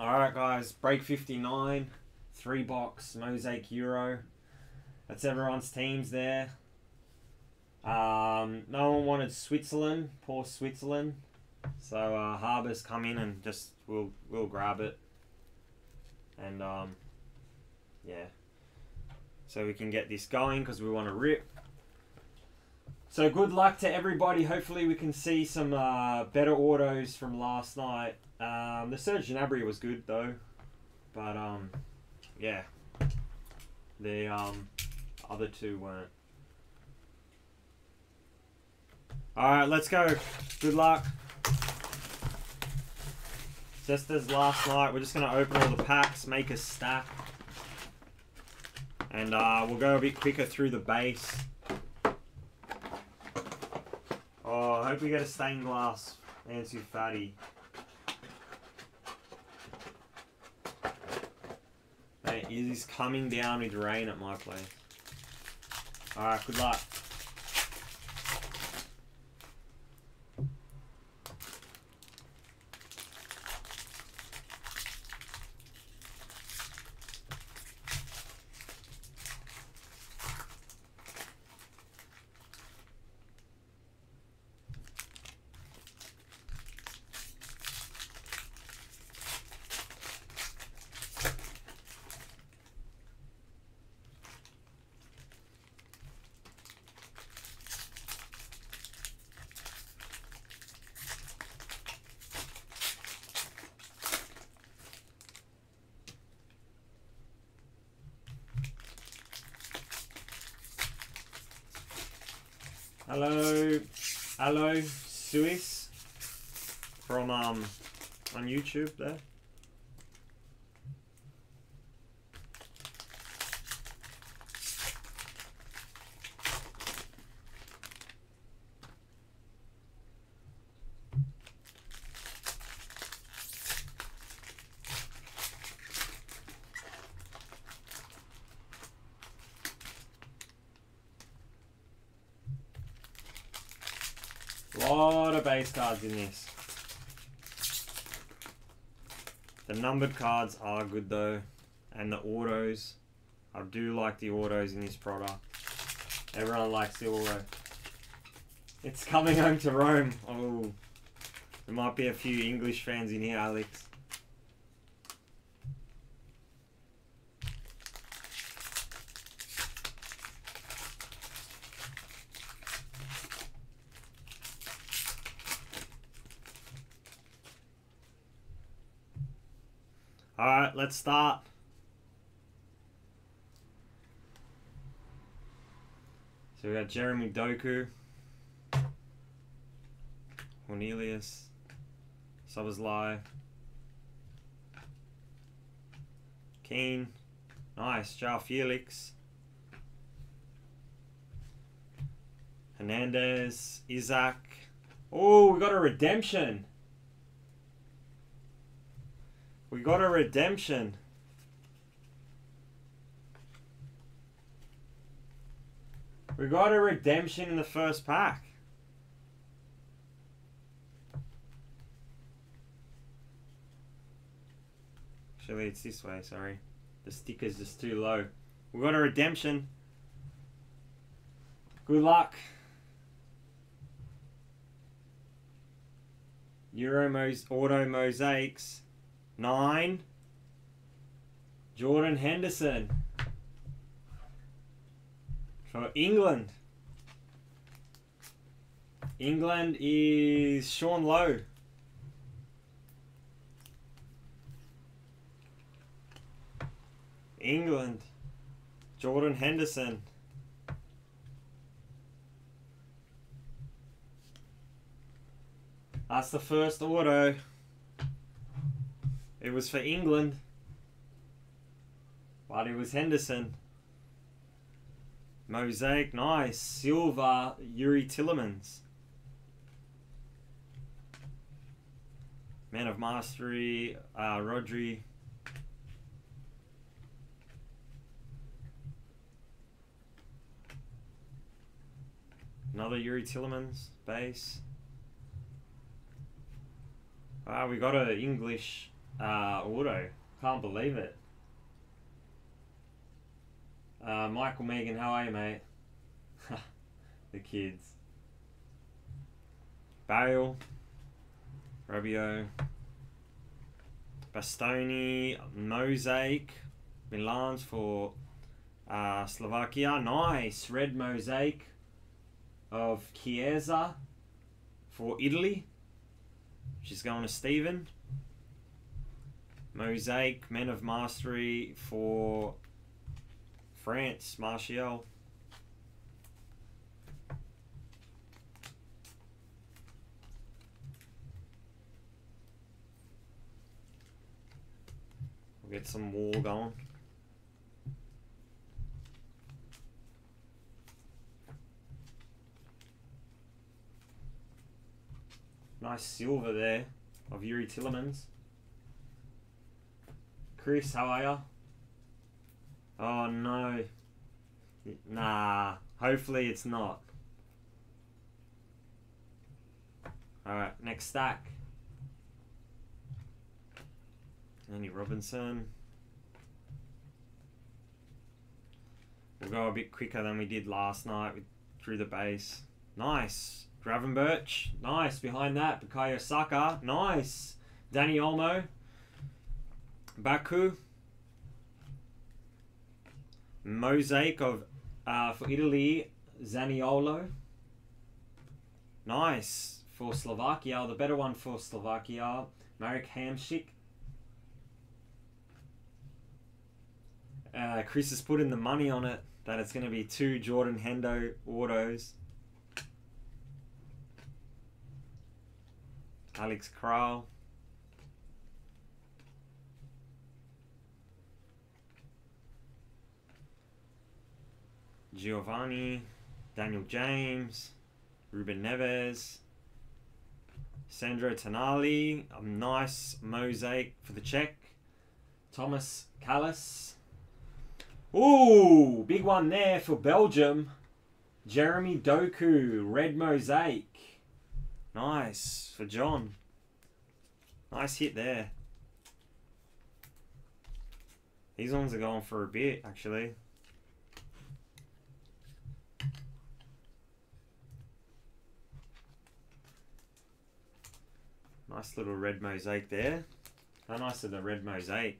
Alright, guys, break 59, three box, Mosaic Euro. That's everyone's teams there. Um, no one wanted Switzerland, poor Switzerland. So uh, Harbour's come in and just we'll we'll grab it, and um, yeah. So we can get this going because we want to rip. So good luck to everybody. Hopefully we can see some uh, better autos from last night. Um, the Serge Gnabry was good though, but um, yeah, the um, other two weren't. All right, let's go. Good luck. Just as last night, we're just going to open all the packs, make a stack. And uh, we'll go a bit quicker through the base. Oh, I hope we get a stained glass Ansu Fati. Mate, it is coming down with rain at my place. Alright, good luck. Hello, hello, Suis from um on YouTube there. Cards in this. The numbered cards are good though, and the autos. I do like the autos in this product. Everyone likes the auto. It's coming home to Rome. Oh, there might be a few English fans in here, Alex. Alright, let's start. So we got Jeremy Doku, Cornelius, Subazly, Kean, nice, Joao Felix, Hernandez, Isaac. Oh, we got a redemption. We got a redemption. We got a redemption in the first pack. Actually, it's this way, sorry. The sticker's just too low. We got a redemption. Good luck. Euro Auto Mosaics. Nine. Jordan Henderson. For England. England is Sean Lowe. England. Jordan Henderson. That's the first auto. It was for England. But it was Henderson. Mosaic, nice. Silver, Youri Tielemans. Man of Mastery, uh, Rodri. Another Youri Tielemans base. Ah, we got an English uh, auto. Can't believe it. Uh, Michael Megan, how are you, mate? the kids. Bale, Rabiot, Bastoni, Mosaic, Milan's for uh, Slovakia. Nice red mosaic of Chiesa for Italy. She's going to Stephen. Mosaic Men of Mastery for France, Martial. We'll get some war going. Nice silver there of Youri Tielemans. Chris, how are ya? Oh no. Nah, hopefully it's not. Alright, next stack. Andy Robinson. We'll go a bit quicker than we did last night with, through the base. Nice. Gravenberch. Nice. Behind that, Bukayo Saka. Nice. Dani Olmo. Baku. Mosaic of uh, for Italy, Zaniolo. Nice for Slovakia. The better one for Slovakia, Marek Hamšík. Uh, Chris has put in the money on it that it's going to be two Jordan Hendo autos. Alex Kral. Giovanni, Daniel James, Ruben Neves, Sandro Tonali, a nice mosaic for the Czech. Thomas Kalas. Ooh, big one there for Belgium. Jeremy Doku, red mosaic. Nice for John. Nice hit there. These ones are going for a bit, actually. Nice little red mosaic there. How nice is the red mosaic?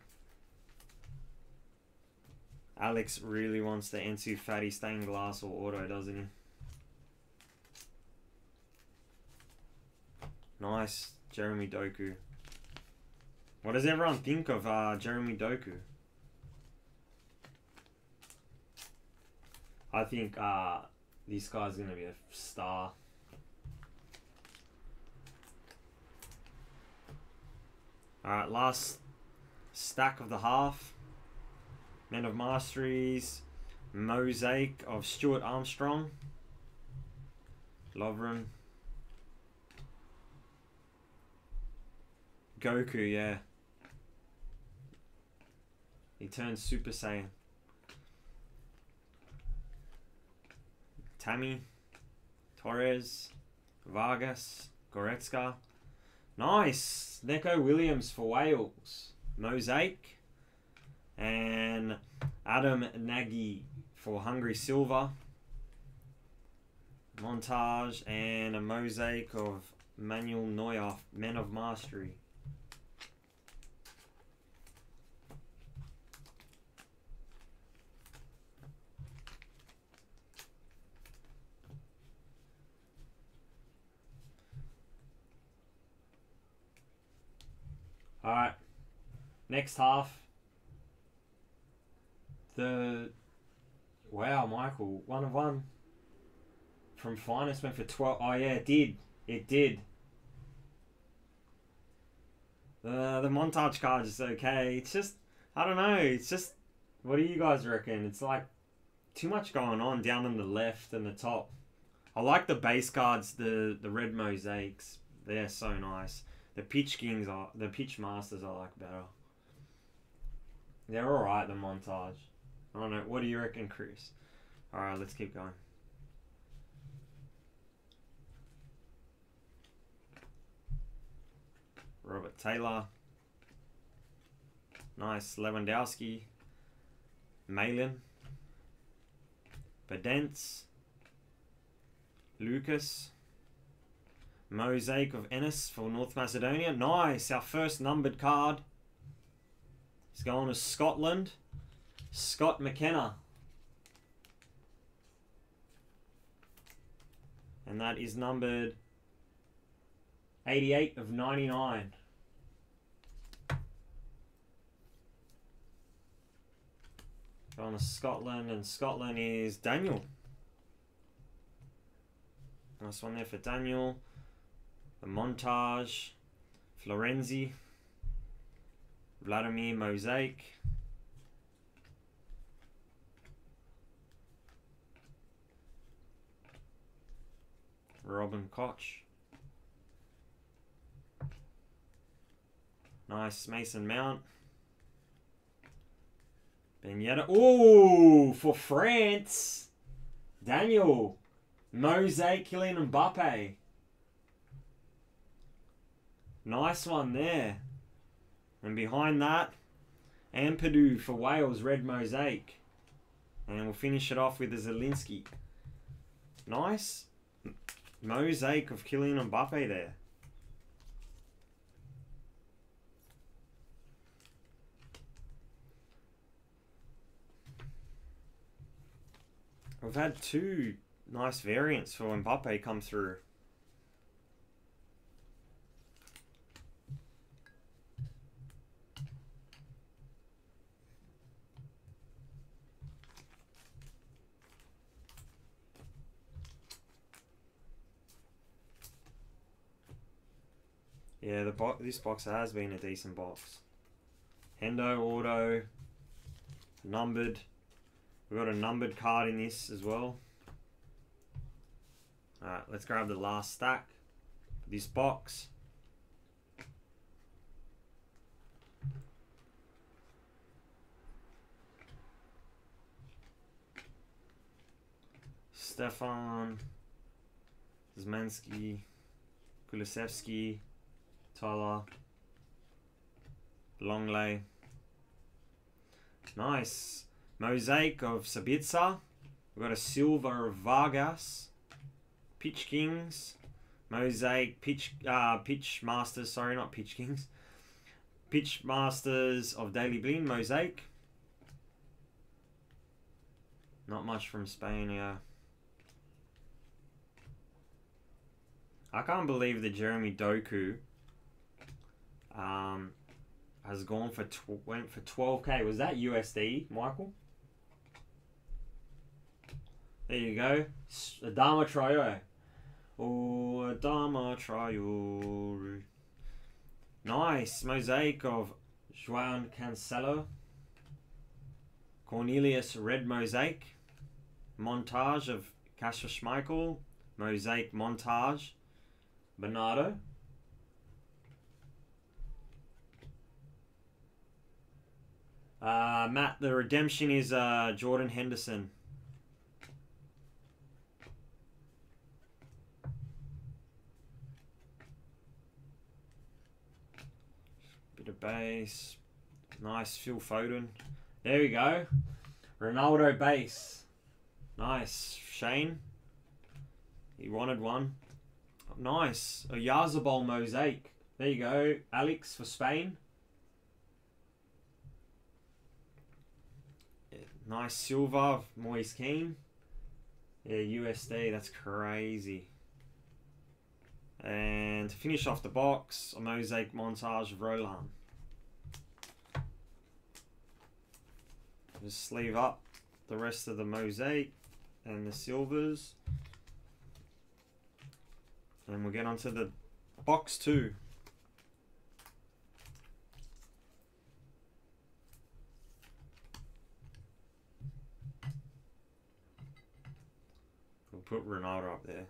Alex really wants the Ansu Fati stained glass or auto, doesn't he? Nice, Jeremy Doku. What does everyone think of uh, Jeremy Doku? I think uh, this guy's going to be a star. Alright, last stack of the half. Men of Masteries. Mosaic of Stuart Armstrong. Lovren. Goku, yeah. He turns Super Saiyan. Tammy. Torres. Vargas. Goretzka. Nice. Neco Williams for Wales. Mosaic. And Adam Nagy for Hungary Silver. Montage and a mosaic of Manuel Neuer, Men of Mastery. All right. Next half. The wow, Michael, one of one from finest went for twelve. Oh yeah, it did. It did. The the montage card is okay. It's just I don't know. It's just what do you guys reckon? It's like too much going on down on the left and the top. I like the base cards, the the red mosaics. They're so nice. The pitch kings are the pitch masters I like better. They're alright, the montage. I don't know. What do you reckon, Chris? Alright, let's keep going. Robert Taylor. Nice. Lewandowski. Malin. Badence. Lucas. Mosaic of Ennis for North Macedonia. Nice. Our first numbered card. It's going to Scotland. Scott McKenna. And that is numbered 88 of 99. Going to Scotland, and Scotland is Daniel. Nice one there for Daniel. The montage. Florenzi. Vladimir Mosaic. Robin Koch. Nice Mason Mount. Ben Yedder. Oh, for France. Daniel. Mosaic, Kylian Mbappe. Nice one there. And behind that, Ampadu for Wales, red mosaic. And we'll finish it off with a Zelinski. Nice. Mosaic of Kylian Mbappe there. We've had two nice variants for Mbappe come through. Yeah, the bo this box has been a decent box. Hendo auto, numbered. We've got a numbered card in this as well. Alright, let's grab the last stack. This box. Stefan, Zmansky, Kulusevski, Tyler, Longley. Nice. Mosaic of Sabitzer. We've got a silver of Vargas. Pitch Kings. Mosaic Pitch uh, Pitch Masters. Sorry, not Pitch Kings. Pitch Masters of Daley Blind. Mosaic. Not much from Spain, yeah. I can't believe that Jeremy Doku um, has gone for tw- went for 12k. Was that USD, Michael? There you go. Adama Traore. Oh, Adama Traore. Nice. Mosaic of João Cancelo. Cornelius Red Mosaic. Montage of Kasper Schmeichel. Mosaic Montage. Bernardo. Uh, Matt, the redemption is uh, Jordan Henderson. Bit of base. Nice, Phil Foden. There we go. Ronaldo base. Nice. Shane. He wanted one. Nice. Oyarzabal mosaic. There you go. Alex for Spain. Nice silver Moise Kean. Yeah, USD. That's crazy. And to finish off the box, a mosaic montage of Roland. Just sleeve up the rest of the mosaic and the silvers. And we'll get onto the box two. Put Ronaldo up there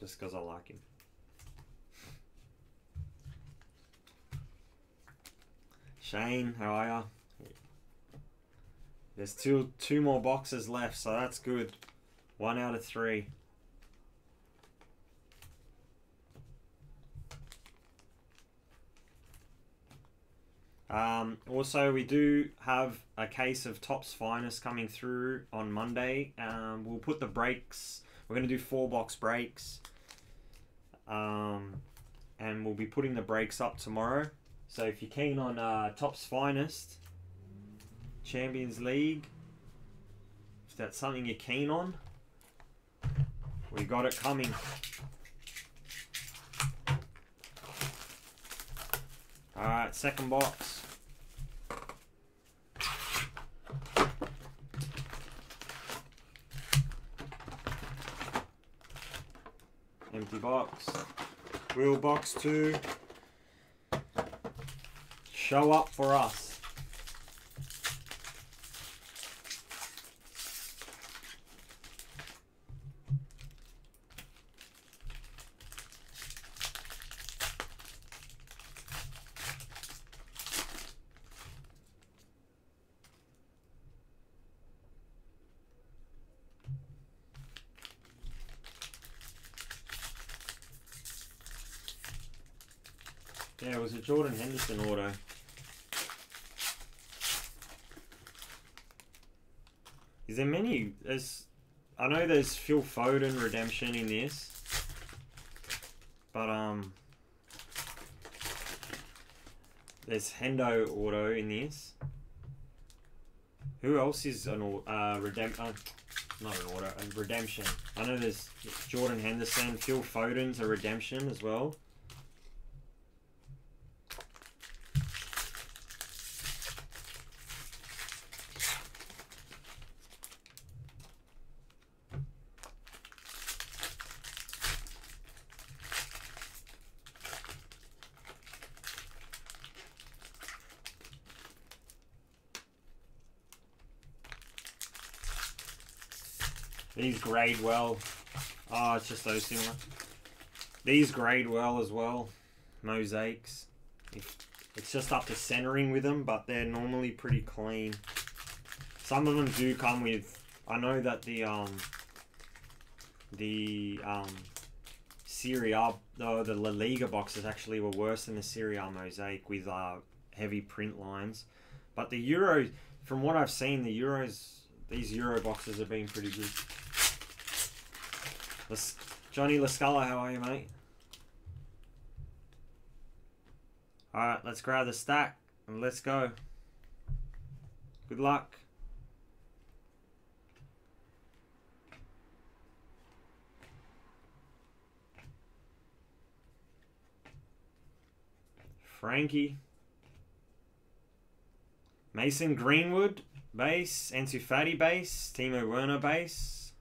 just because I like him. Shane, how are ya? There's two two more boxes left, so that's good. One out of three. Um, also, we do have a case of Topps Finest coming through on Monday. Um, we'll put the breaks. We're going to do four box breaks. Um, and we'll be putting the breaks up tomorrow. So if you're keen on uh, Topps Finest, Champions League, if that's something you're keen on, we got it coming. Alright, second box. Empty box. Wheel box two. Show up for us. Yeah, it was a Jordan Henderson auto. Is there many? There's, I know there's Phil Foden redemption in this, but um, there's Hendo auto in this. Who else is an uh redemp? Uh, not an auto, a redemption. I know there's Jordan Henderson, Phil Foden's a redemption as well. These grade well. Oh, it's just so similar. These grade well as well. Mosaics. It's just up to centering with them, but they're normally pretty clean. Some of them do come with. I know that the um. The um. Serie A, though the La Liga boxes actually were worse than the Serie A mosaic with uh heavy print lines, but the Euros, from what I've seen, the Euros these Euro boxes have been pretty good. Johnny Lascala, how are you, mate? Alright, let's grab the stack and let's go. Good luck. Frankie. Mason Greenwood, base. Ansu Fati, base. Timo Werner, base.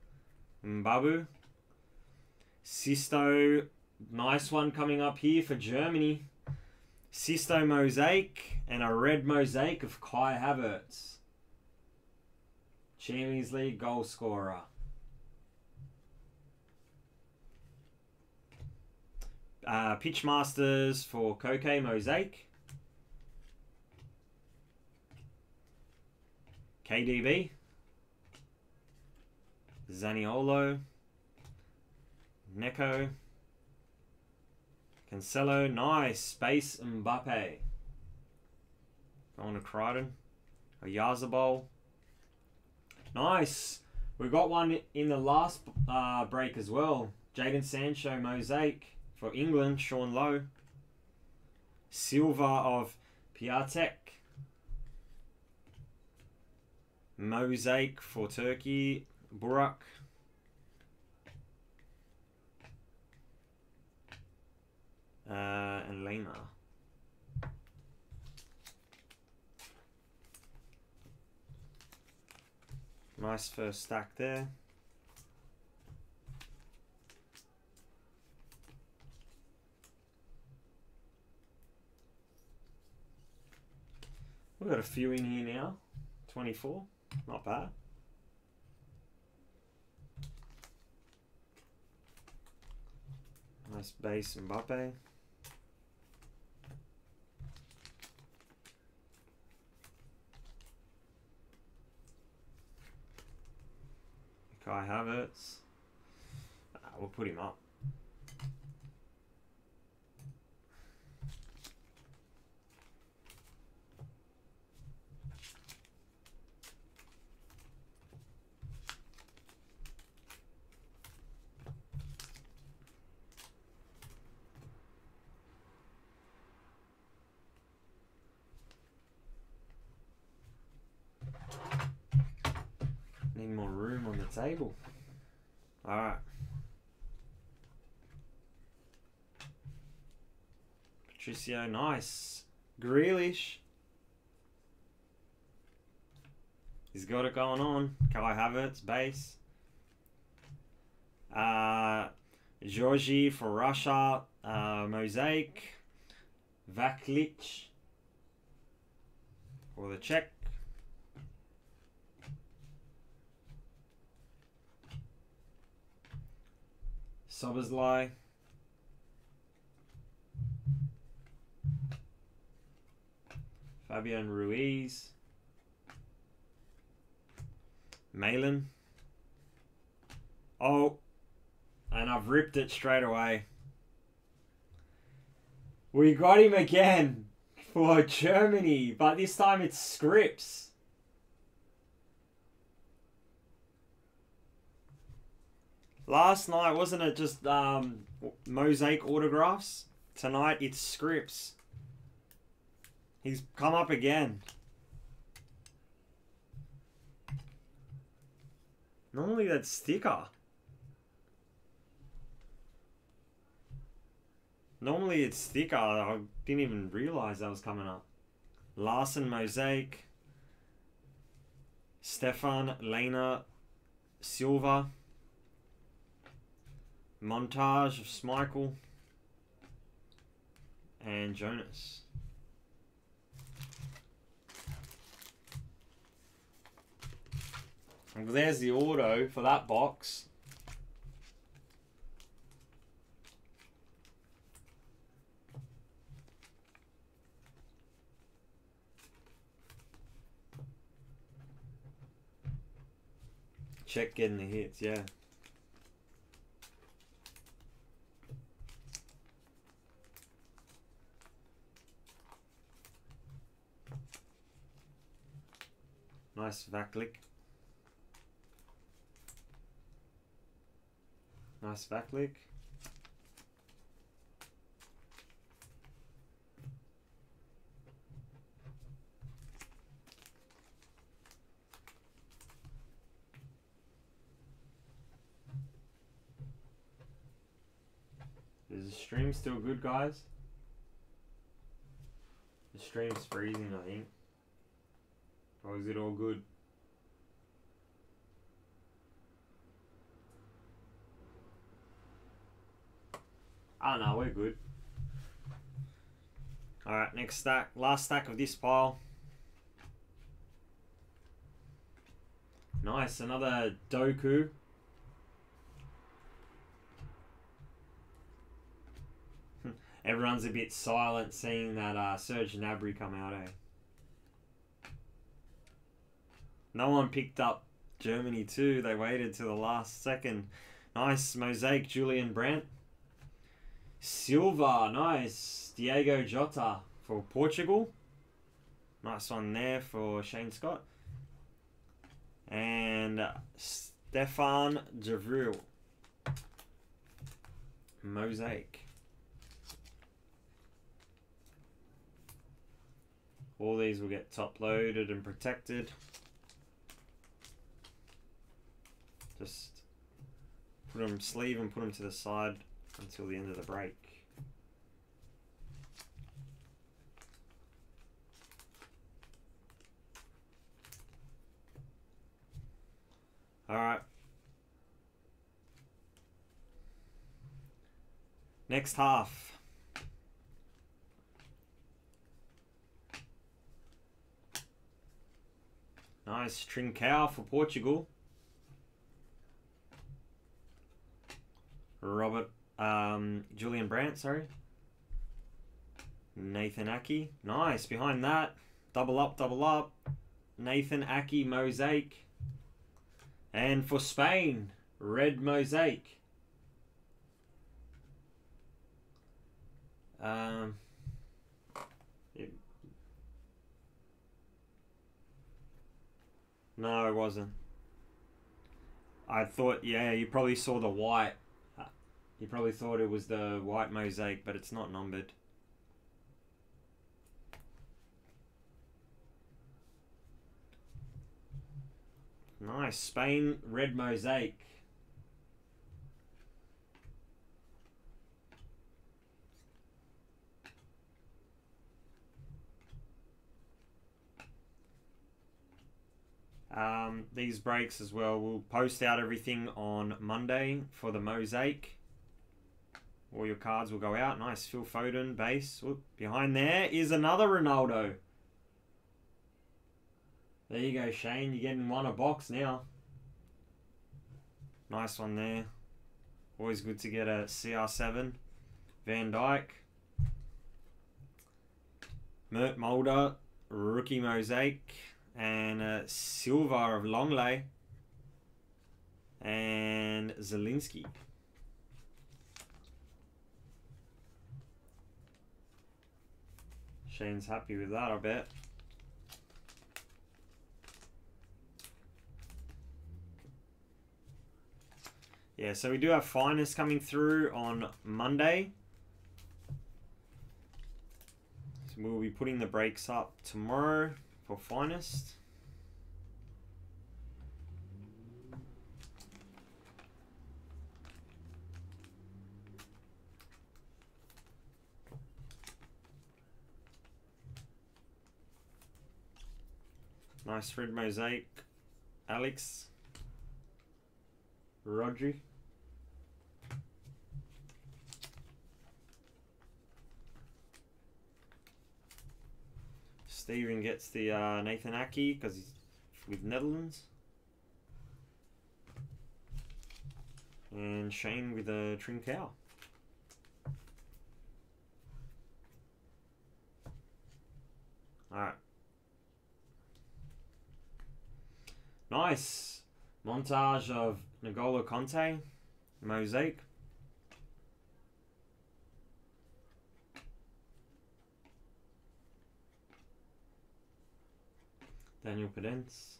Mbabu. Sisto, nice one coming up here for Germany. Sisto mosaic and a red mosaic of Kai Havertz. Champions League goal scorer. Uh, Pitch Masters for Koke mosaic. KDB. Zaniolo. Neco. Cancelo, nice. Space Mbappe. Going to Crichton. Oyarzabal. Nice. We got one in the last uh, break as well. Jadon Sancho mosaic for England. Sean Lowe. Silva of Piatek. Mosaic for Turkey. Burak. Uh, and Lima. Nice first stack there. We've got a few in here now. 24. Not bad. Nice base Mbappe. Kai Havertz. Ah, we'll put him up. more table. Alright. Patricio, nice. Grealish. He's got it going on. Kai Havertz, base. Uh, Georgie for Russia. Uh, Mosaic. Vaklich for the Czech. Szoboszlai. Fabian Ruiz. Malin. Oh, and I've ripped it straight away. We got him again for Germany, but this time it's Scripts. Last night, wasn't it just um, mosaic autographs? Tonight it's scripts. He's come up again. Normally that's sticker. Normally it's thicker. I didn't even realize that was coming up. Larson Mosaic. Stefan Lena Silva. Montage of Schmeichel. And Jonas. And there's the auto for that box. Czech getting the hits, yeah. Nice Vaclik. Nice Vaclik. Is the stream still good, guys? The stream's freezing, I think. Or is it all good? Oh no, we're good. Alright, next stack. Last stack of this pile. Nice, another Doku. Everyone's a bit silent seeing that uh, Serge Gnabry come out, eh? No one picked up Germany too. They waited to the last second. Nice mosaic, Julian Brandt. Silva, nice. Diogo Jota for Portugal. Nice one there for Shane Scott. And uh, Stefan Javril. Mosaic. All these will get top loaded and protected. Just put them sleeve and put them to the side until the end of the break. Alright. Next half. Nice Trincao for Portugal. Robert, um, Julian Brandt, sorry. Nathan Aké. Nice. Behind that, double up, double up. Nathan Aké Mosaic. And for Spain, Red Mosaic. Um, No, it wasn't. I thought, yeah, you probably saw the white. You probably thought it was the white mosaic, but it's not numbered. Nice. Spain red mosaic. Um, these breaks as well. We'll post out everything on Monday for the mosaic. All your cards will go out. Nice. Phil Foden base. Whoop. Behind there is another Ronaldo. There you go, Shane. You're getting one a box now. Nice one there. Always good to get a CR7. Van Dijk. Mert Müldür. Rookie Mosaic. And uh, Silva of Longley. And Zelinski. Shane's happy with that, I bet. Yeah, so we do have Finest coming through on Monday. So we'll be putting the brakes up tomorrow for Finest. Nice red mosaic. Alex. Rodri. Steven gets the uh, Nathan Aké because he's with Netherlands. And Shane with a Trincao. Alright. Nice. Montage of N'Golo Kanté. Mosaic. Daniel Pedence.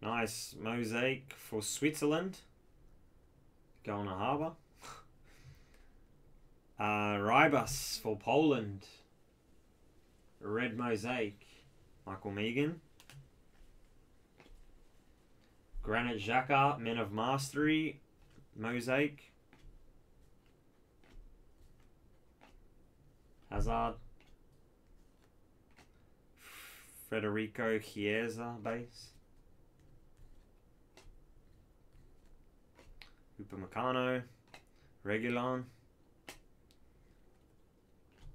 Nice mosaic for Switzerland. Going to Harbour. Uh, Ribas for Poland. Red mosaic. Michael Megan. Granit Xhaka, Men of Mastery. Mosaic. Hazard. Federico Chiesa base. Upamecano. Reguilón.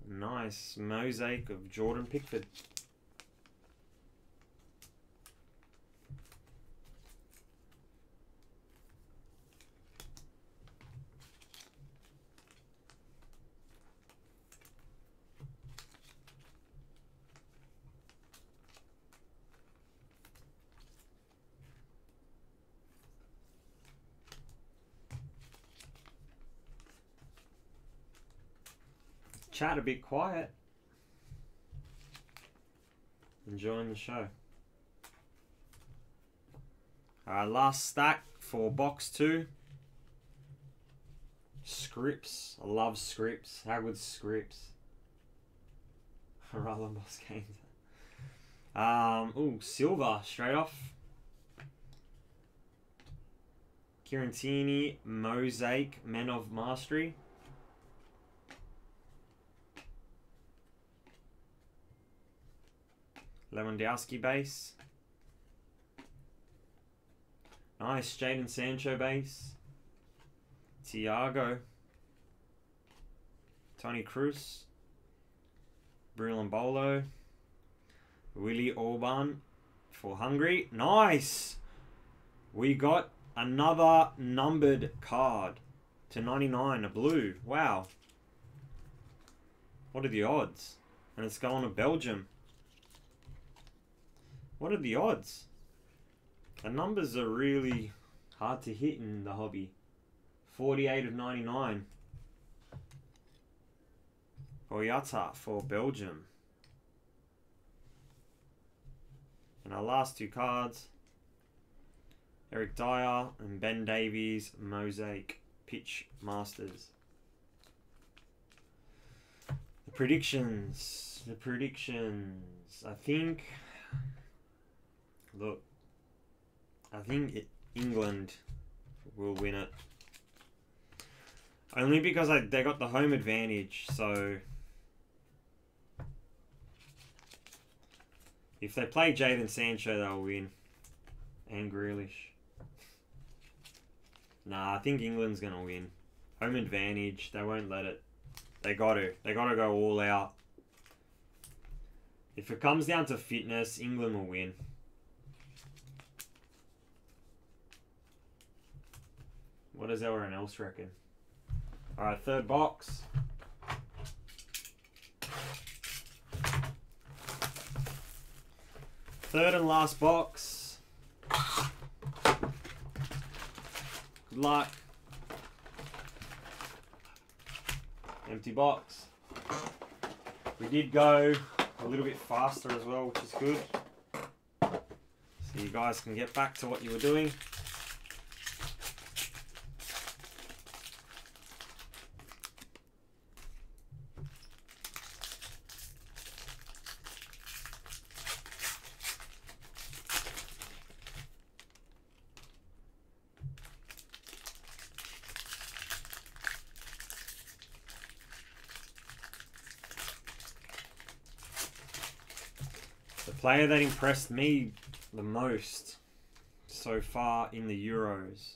Nice mosaic of Jordan Pickford. Chat a bit quiet. Enjoying the show. Alright, last stack for box two. Scripts. I love scripts. How good scripts? Rather games. Um, ooh, silver straight off. Kirantini, Mosaic, Men of Mastery. Lewandowski base. Nice. Jadon Sancho base. Thiago. Toni Kroos. Bruno Bolo. Willi Orban for Hungary. Nice! We got another numbered card to 99, a blue. Wow. What are the odds? And it's going to Belgium. What are the odds? The numbers are really hard to hit in the hobby. 48 of 99. Boyata for Belgium. And our last two cards. Eric Dier and Ben Davies Mosaic Pitch Masters. The predictions. The predictions. I think. Look. I think it, England will win it. Only because I, they got the home advantage, so. If they play Jadon Sancho, they'll win. And Grealish. Nah, I think England's gonna win. Home advantage. They won't let it. They got to. They got to go all out. If it comes down to fitness, England will win. What does everyone else reckon? Alright, third box. Third and last box. Good luck. Empty box. We did go a little bit faster as well, which is good. So you guys can get back to what you were doing. Player that impressed me the most so far in the Euros.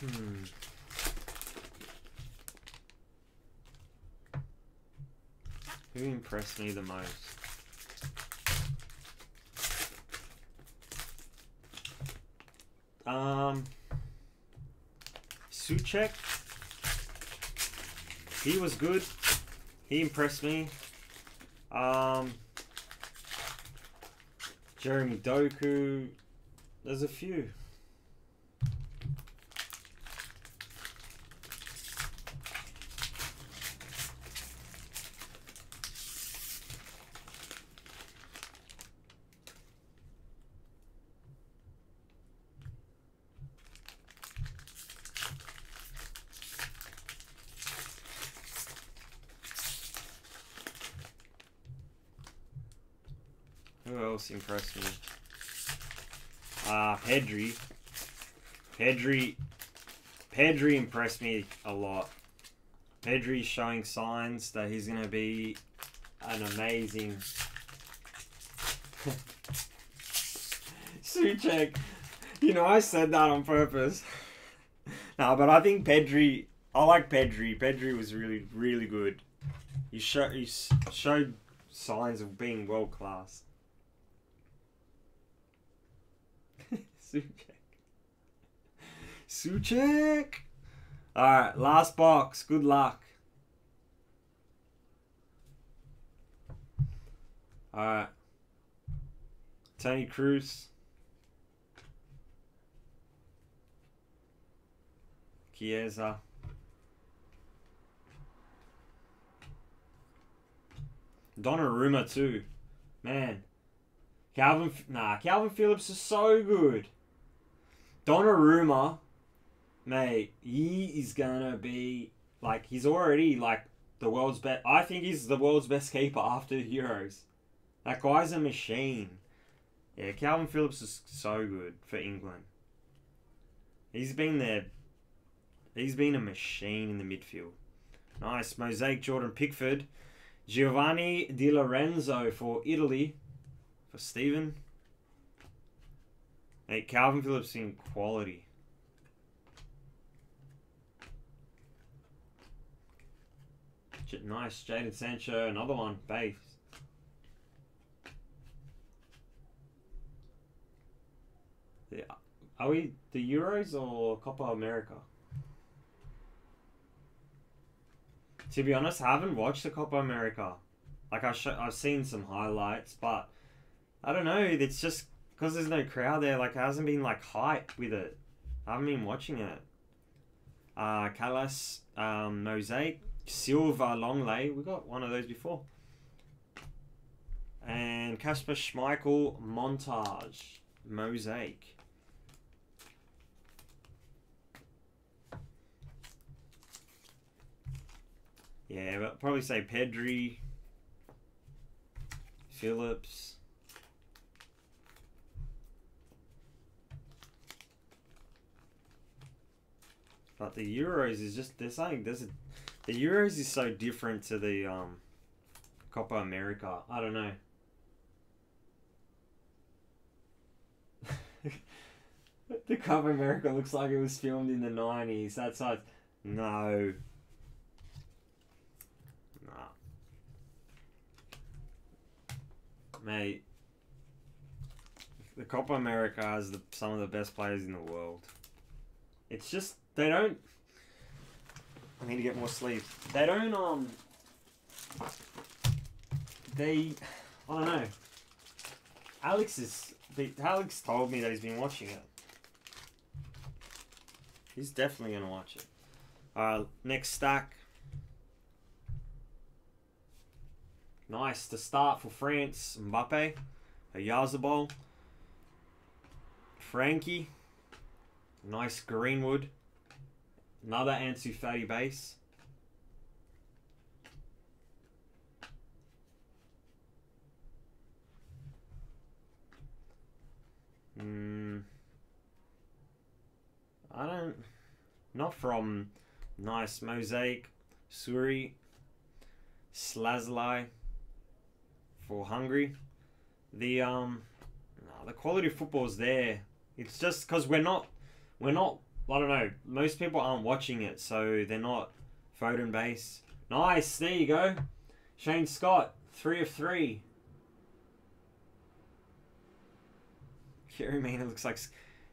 Hmm. Who impressed me the most? Um, Souček. He was good. He impressed me. Um, Jeremy Doku. There's a few. Who else impressed me? Uh, Pedri. Pedri. Pedri impressed me a lot. Pedri's showing signs that he's going to be an amazing. Souček. You know, I said that on purpose. no, but I think Pedri. I like Pedri. Pedri was really, really good. He, show, he showed signs of being world class. Souček. Souček. All right, last box. Good luck. All right. Toni Kroos. Chiesa. Donnarumma too. Man, Kalvin, nah, Kalvin Phillips is so good. Donnarumma, mate, he is gonna be like he's already like the world's best. I think he's the world's best keeper after the Euros. That guy's a machine. Yeah, Kalvin Phillips is so good for England. He's been there. He's been a machine in the midfield. Nice mosaic Jordan Pickford, Giovanni Di Lorenzo for Italy for Steven. Hey, Kalvin Phillips in quality. Nice, Jadon Sancho, another one, base. Yeah. Are we the Euros or Copa America? To be honest, I haven't watched the Copa America. Like I I've seen some highlights, but I don't know. It's just because there's no crowd there. Like, it hasn't been like hype with it. I haven't been watching it. Uh, Kalas, um, Mosaic, Silva, Longley. We got one of those before. And Kasper Schmeichel, Montage, Mosaic. Yeah, but probably say Pedri, Phillips. But the Euros is just there's something there's a, the Euros is so different to the um Copa America. I don't know. the Copa America looks like it was filmed in the nineties. That's like no. Nah. Mate. The Copa America has the, some of the best players in the world. It's just they don't. I need to get more sleep. They don't um. They, I don't know. Alex is. Alex told me that he's been watching it. He's definitely gonna watch it. Uh, next stack. Nice to start for France. Mbappe, Oyarzabal, Frenkie. Nice Greenwood. Another Ansu Fati base. Hmm. I don't. Not from nice mosaic, Suri, Szoboszlai for Hungary. The um, no, the quality of football is there. It's just because we're not, we're not. I don't know. Most people aren't watching it, so they're not Foden base. Nice. There you go. Shane Scott, three of three. Yerry Mina looks like.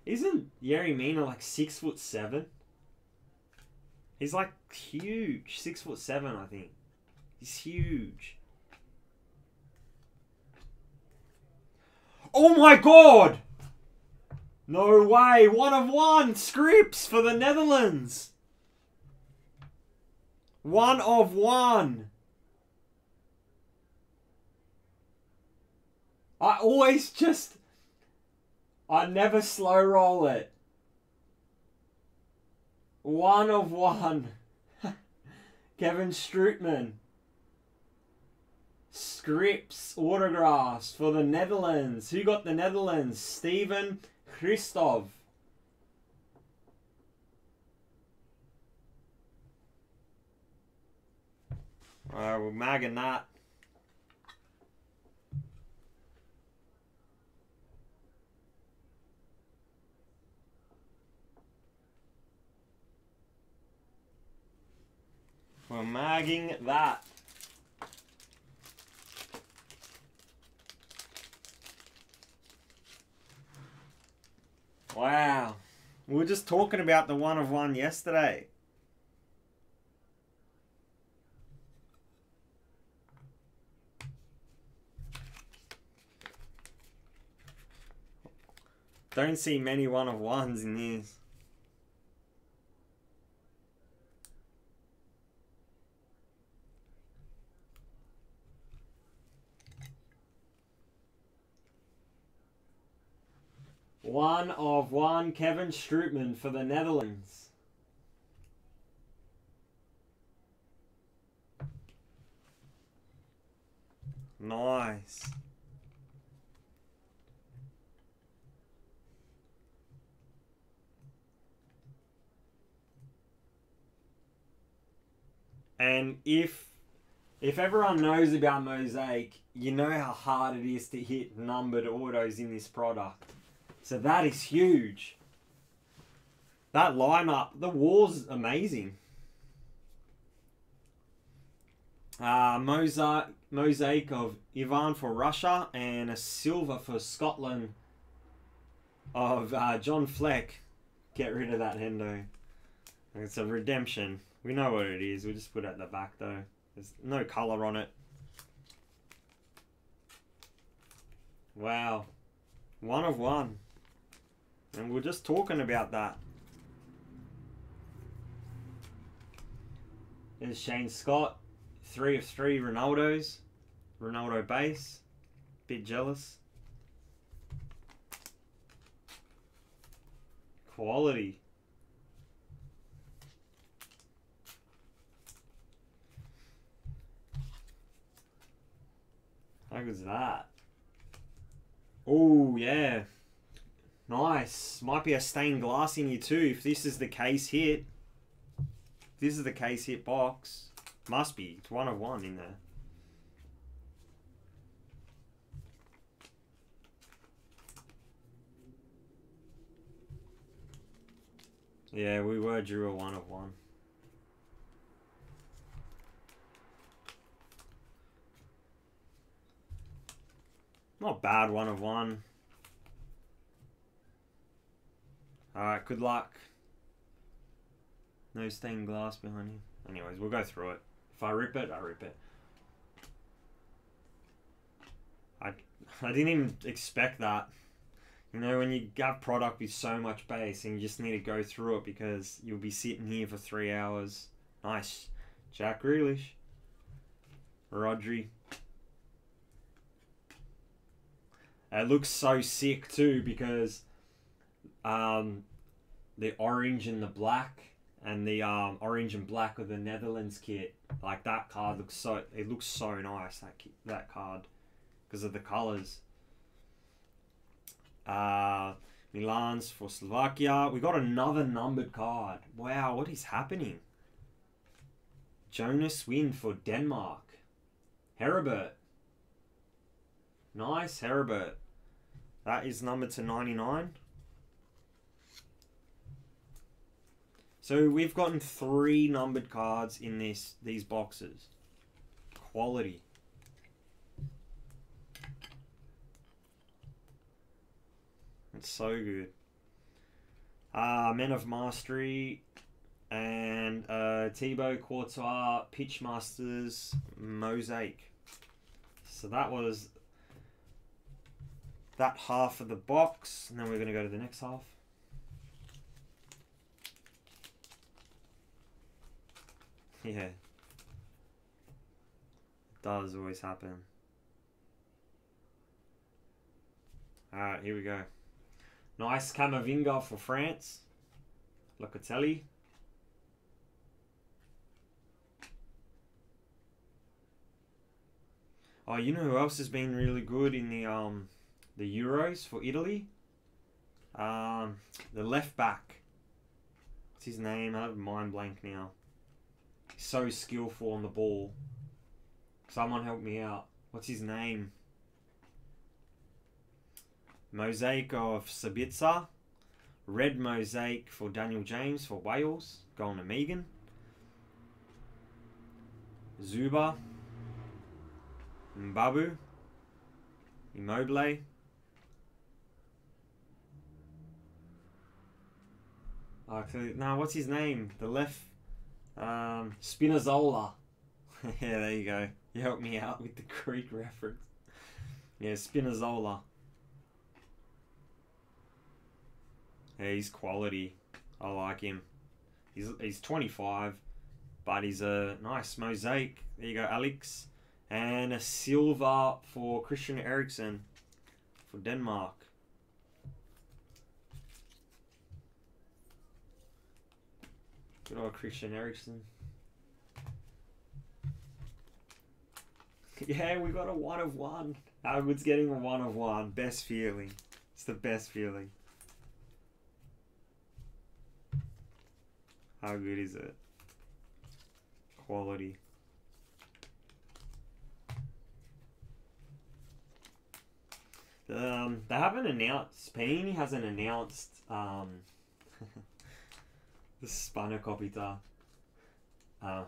Isn't Yerry Mina like six foot seven? He's like huge, six foot seven, I think. He's huge. Oh my god! No way! One of one! Scripts for the Netherlands! One of one! I always just I never slow roll it. One of one. Kevin Strootman. Scripts autographs for the Netherlands. Who got the Netherlands? Stephen Christov. Alright, we're magging that. We're magging that. Wow. We were just talking about the one of one yesterday. Don't see many one of ones in these. One of one, Kevin Strootman for the Netherlands. Nice. And if if everyone knows about Mosaic, you know how hard it is to hit numbered autos in this product. So that is huge. That lineup, the war's amazing. Uh, mosaic, mosaic of Ivan for Russia and a silver for Scotland of uh, John Fleck. Get rid of that Hendo. It's a redemption. We know what it is. We'll just put it at the back though. There's no colour on it. Wow. One of one. And we're just talking about that. There's Shane Scott, three of three Ronaldos, Ronaldo base, bit jealous. Quality. How good's that? Oh yeah. Nice. Might be a stained glass in here too. If this is the case hit. This is the case hit box. Must be. It's one of one in there. Yeah, we were drew a one of one. Not bad, one of one. Alright, good luck. No stained glass behind you. Anyways, we'll go through it. If I rip it, I rip it. I, I didn't even expect that. You know, when you have product with so much base and you just need to go through it because you'll be sitting here for three hours. Nice. Jack Grealish. Rodri. It looks so sick too because um, the orange and the black and the um, orange and black of the Netherlands kit, like that card looks so it looks so nice that ki- that card because of the colors. Uh, Milan's for Slovakia. We got another numbered card. Wow, what is happening? Jonas Wind for Denmark. Heribert. Nice, Heribert. That is number to 99. So we've gotten three numbered cards in this these boxes. Quality. It's so good. Uh, Men of Mastery and uh, Thibaut Courtois Pitchmasters Mosaic. So that was that half of the box, and then we're going to go to the next half. Yeah. It does always happen. Alright, here we go. Nice Camavinga for France. Locatelli. Oh, you know who else has been really good in the um the Euros for Italy? Um, the left back. What's his name? I have mind blank now. So skillful on the ball. Someone help me out. What's his name? Mosaic of Sabitzer. Red mosaic for Daniel James for Wales. Going to Megan. Zuba. Mbabu. Immobile. Ah, Actually, now, what's his name? The left. Um, Spinazzola. yeah, there you go. You helped me out with the Greek reference. Yeah, Spinazzola. Yeah, he's quality. I like him. He's he's 25, but he's a nice mosaic. There you go, Alex. And a silver for Christian Eriksen for Denmark. Good old Christian Eriksen. Yeah, we got a one of one. Howard's getting a one of one. Best feeling. It's the best feeling. How good is it? Quality. Um, they haven't announced. Panini hasn't announced. Um, the Spanakopita. Uh,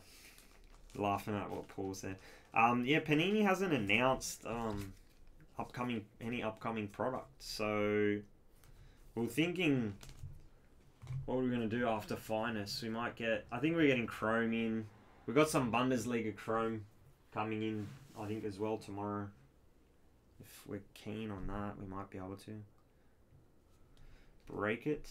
laughing at what Paul said. Um, yeah, Panini hasn't announced um, upcoming any upcoming product, So we're thinking, what we're we gonna do after Finest? We might get. I think we're getting Chrome in. We've got some Bundesliga Chrome coming in. I think as well tomorrow. If we're keen on that, we might be able to break it.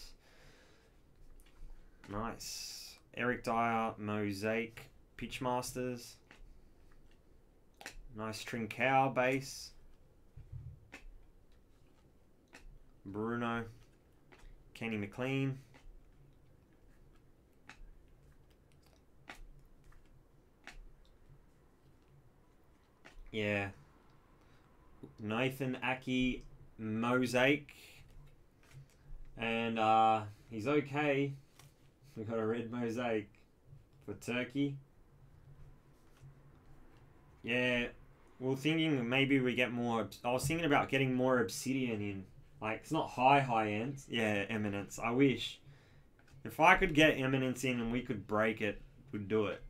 Nice. Eric Dier, Mosaic, Pitchmasters. Nice Trincao base. Bruno. Kenny McLean. Yeah. Nathan Aké Mosaic. And uh, he's okay. We got a red mosaic for Turkey. Yeah, we are thinking maybe we get more. I was thinking about getting more obsidian in. Like, it's not high, high end. Yeah, eminence. I wish. If I could get eminence in and we could break it, we'd do it.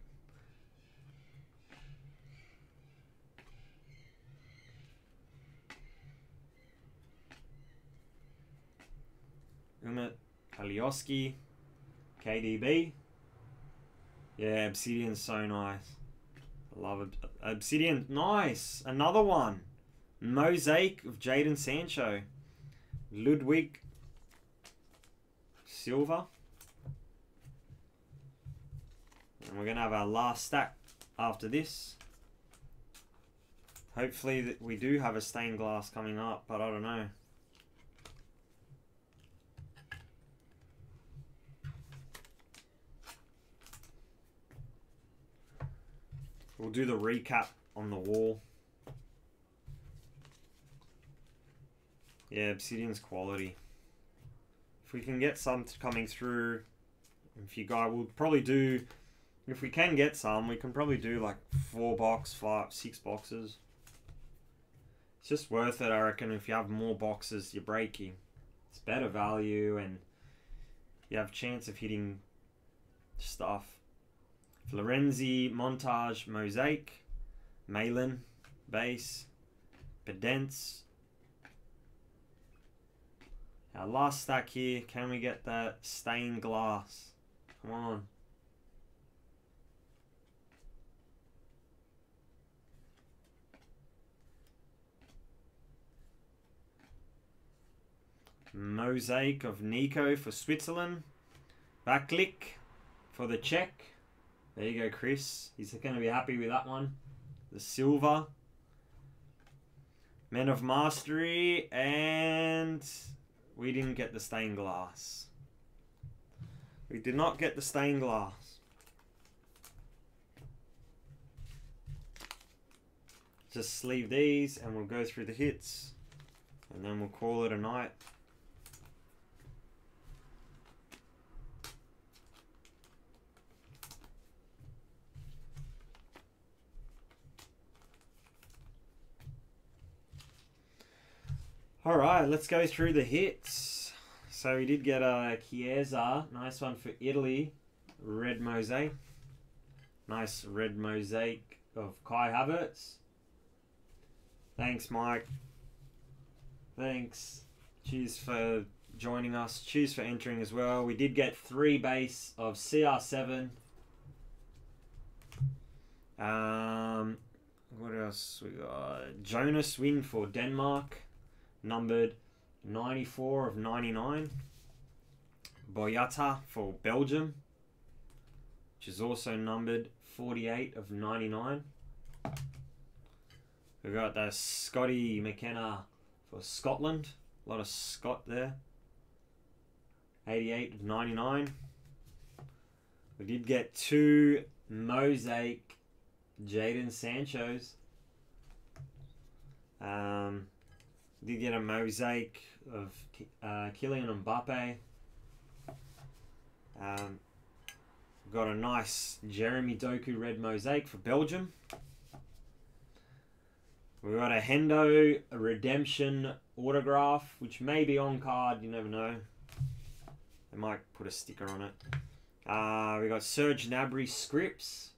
Umit Kalioski, KDB. Yeah, Obsidian's so nice. I love it. Obsidian. Nice. Another one. Mosaic of Jadon Sancho. Ludwig Silva. And we're going to have our last stack after this. Hopefully that we do have a stained glass coming up, but I don't know. We'll do the recap on the wall. Yeah, Obsidian's quality. If we can get some coming through, if you guys, we'll probably do, if we can get some, we can probably do like four box, five, six boxes. It's just worth it, I reckon, if you have more boxes, you're breaking. It's better value and you have chance of hitting stuff. Florenzi, Montage, Mosaic, Malin, Bass, Pedence. Our last stack here, can we get that stained glass? Come on. Mosaic of Nico for Switzerland. Vaclik for the Czech. There you go, Chris. He's going to be happy with that one. The silver. Men of Mastery. And we didn't get the stained glass. We did not get the stained glass. Just sleeve these and we'll go through the hits. And then we'll call it a night. All right, let's go through the hits. So we did get a Chiesa, nice one for Italy, red mosaic. Nice red mosaic of Kai Havertz. Thanks, Mike. Thanks. Cheers for joining us. Cheers for entering as well. We did get three base of CR7. Um, what else we got? Jonas Wind for Denmark numbered 94 of 99. Boyata for Belgium, which is also numbered 48 of 99. We've got the Scotty McKenna for Scotland. A lot of Scott there. 88 of 99. We did get two mosaic Jadon Sancho's. Um, did get a mosaic of uh, Kylian Mbappe. Um, got a nice Jeremy Doku red mosaic for Belgium. We got a Hendo redemption autograph, which may be on card. You never know. They might put a sticker on it. Uh, we got Serge Gnabry scripts,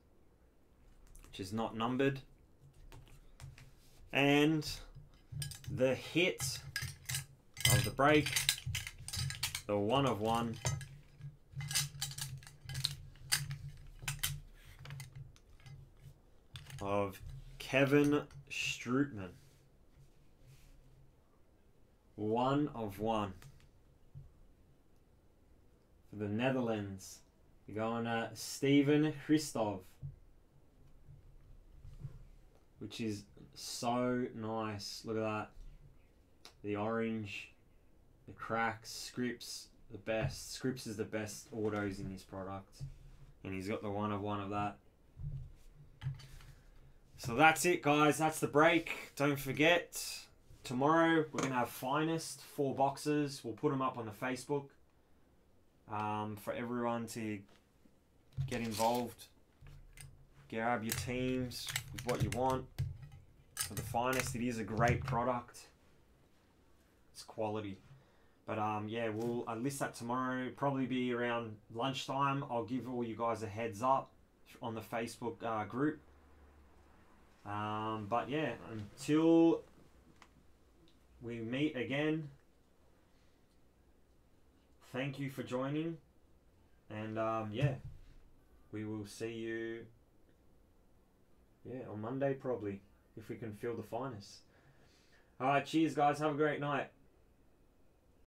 which is not numbered. And the hit of the break, the one of one. Of Kevin Strootman. One of one. For the Netherlands, you're going to Steven Christov. Which is so nice. Look at that. The orange, the cracks, Scripts, the best. Scripts is the best autos in his product. And he's got the one of one of that. So that's it, guys. That's the break. Don't forget, tomorrow we're gonna have finest four boxes. We'll put them up on the Facebook um, for everyone to get involved. Grab your teams with what you want for the finest. It is a great product. It's quality. But um, yeah, we'll list that tomorrow. Probably be around lunchtime. I'll give all you guys a heads up on the Facebook uh, group. Um, but yeah, until we meet again, thank you for joining. And um, yeah, we will see you yeah on Monday probably if we can feel the finest. All right, cheers, guys. Have a great night.